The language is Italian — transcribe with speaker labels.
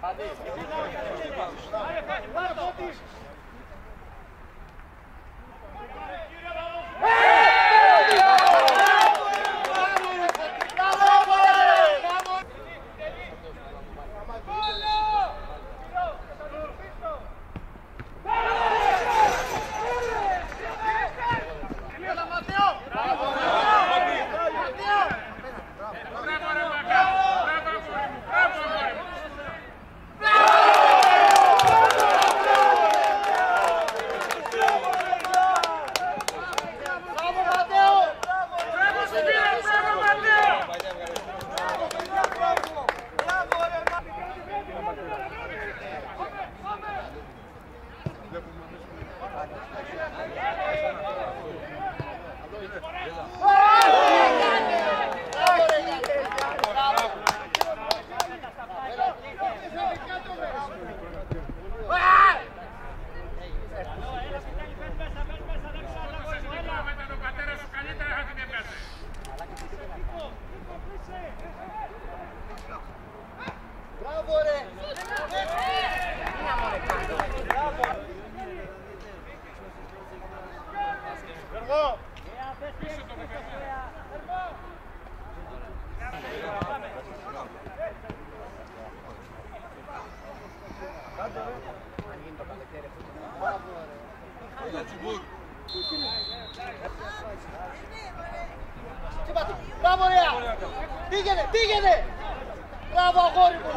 Speaker 1: Πάτε, Bravo Lea! Πήγαινε, πήγαινε! Μπράβο αγόρι μου!